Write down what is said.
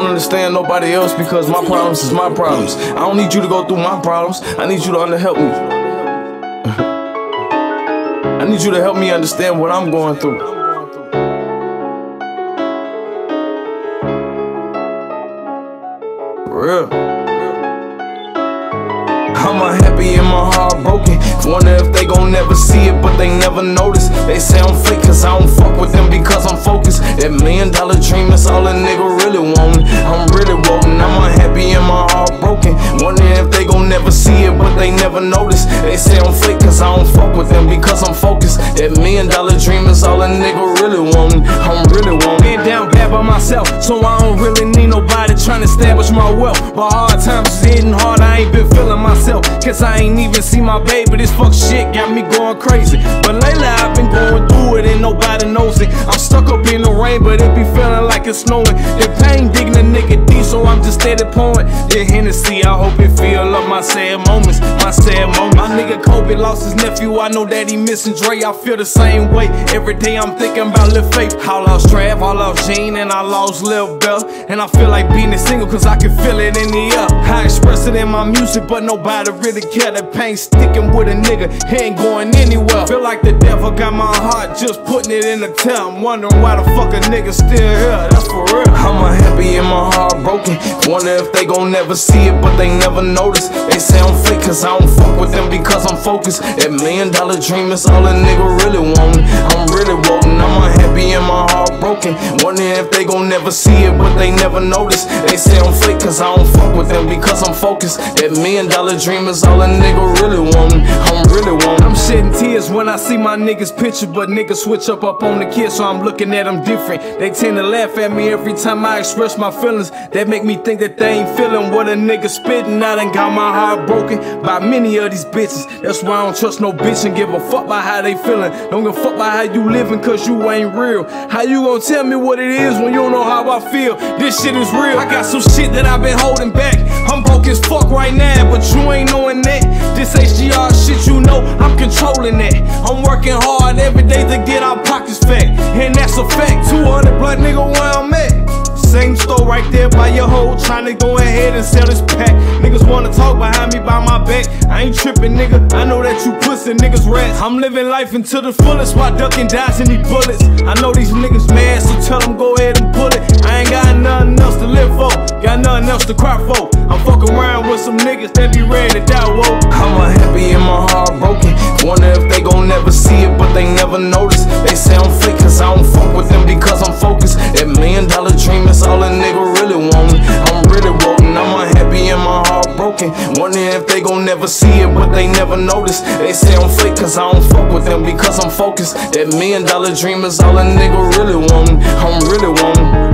don't understand nobody else because my problems is my problems. I don't need you to go through my problems. I need you to under help me. I need you to help me understand what I'm going through. real. I'm unhappy and my heart broken. Wonder if they gon' never see it, but they never notice. They say I'm fake, cause I don't fuck with them because I'm. That million dollar dream is all a nigga really want. I'm really wanting. I'm unhappy and my heart broken. Wondering if they gon' never see it, but they never notice. They say I'm fake, cause I don't fuck with them because I'm focused. That million dollar dream is all a nigga really want. I'm really wanting. Been down bad by myself, so I don't really need nobody trying to establish my wealth. But hard times is hitting hard, I ain't been feeling myself. Cause I ain't even see my baby, this fuck shit got me going crazy. But lately I've been going through it and nobody knows it. I'm stuck up in the rain, but it be feeling like it's snowing. The pain digging a nigga deep, so I'm just steady pouring. The Hennessy, I hope it fill up my Kobe lost his nephew, I know that he missing Dre. I feel the same way. Every day I'm thinking about Lil Faith. I lost Trav, I lost Gene, and I lost Lil Bell. And I feel like being a single, cause I can feel it in the air. I express it in my music, but nobody really care. That pain sticking with a nigga, he ain't going anywhere. Feel like the devil got my heart, just putting it in the tail. I'm wondering why the fuck a nigga still here. That's for real. I'm unhappy and my heart broken. Wonder if they gon' never see it, but they never notice. They say I'm fake, cause I don't fuck with them because I'm focused. That million dollar dream is all a nigga really want. I'm really wanting. I'm unhappy broken. Wondering if they gon' never see it, but they never notice. They say I'm fake, cause I don't fuck with them because I'm focused. That million dollar dream is all a nigga really want. I'm really want. I'm shedding tears when I see my niggas picture, but niggas switch up up on the kid, so I'm looking at them different. They tend to laugh at me every time I express my feelings. That make me think that they ain't feeling what a nigga spitting. I done got my heart broken by many of these bitches. That's why I don't trust no bitch and give a fuck about how they feeling. Don't give a fuck about how you living, cause you ain't real. How you gonna tell me what it is when you don't know how I feel? This shit is real. I got some shit that I've been holding back. I'm broke as fuck right now, but you ain't knowing that. This HGR shit, you know, I'm controlling that. I'm working hard every day to get our pockets fat. And that's a fact. 200 blood nigga where I'm at. Same store right there by your hoe, trying to go ahead and sell this pack. Niggas wanna talk behind me by my back. I ain't tripping, nigga. I know that you pussy niggas rats. I'm living life into the fullest while ducking, dodging these bullets. I know these niggas mad, so tell them go ahead and pull it. I ain't got nothing else to live for, got nothing else to cry for. I'm fucking around with some niggas that be ready to die, whoa. I'm unhappy and my heart broken. Wonder if they gon' never see it, but they never notice. Heart. Wondering if they gon' never see it, but they never notice. They say I'm fake, cause I don't fuck with them because I'm focused. That million dollar dream is all a nigga really want. I'm really wanting.